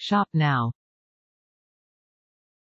Shop now.